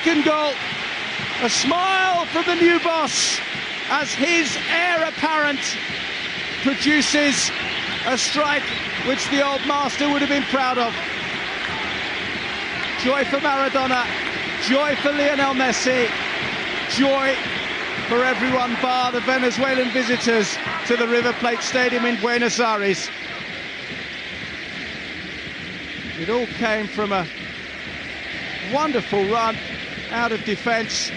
goal. A smile from the new boss as his heir apparent produces a strike which the old master would have been proud of. Joy for Maradona, joy for Lionel Messi, joy for everyone bar the Venezuelan visitors to the River Plate Stadium in Buenos Aires. It all came from a wonderful run out of defence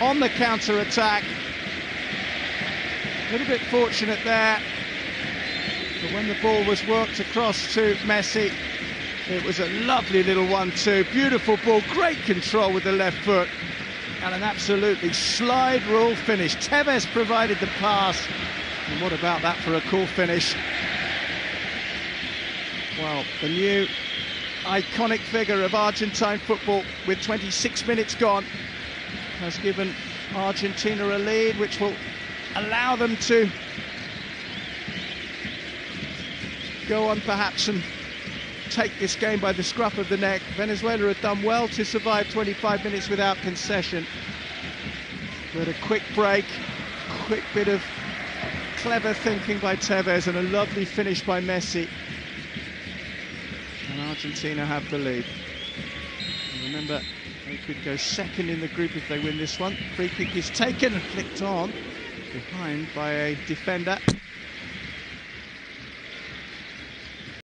on the counter-attack. A little bit fortunate there, but when the ball was worked across to Messi, it was a lovely little one-two. Beautiful ball, great control with the left foot, and an absolutely slide rule finish. Tevez provided the pass, and what about that for a cool finish? Well, the new iconic figure of Argentine football with 26 minutes gone has given Argentina a lead which will allow them to go on perhaps and take this game by the scruff of the neck. Venezuela have done well to survive 25 minutes without concession. But a quick break, quick bit of clever thinking by Tevez and a lovely finish by Messi. Argentina have the lead. And remember, they could go second in the group if they win this one. Free kick is taken and flicked on behind by a defender.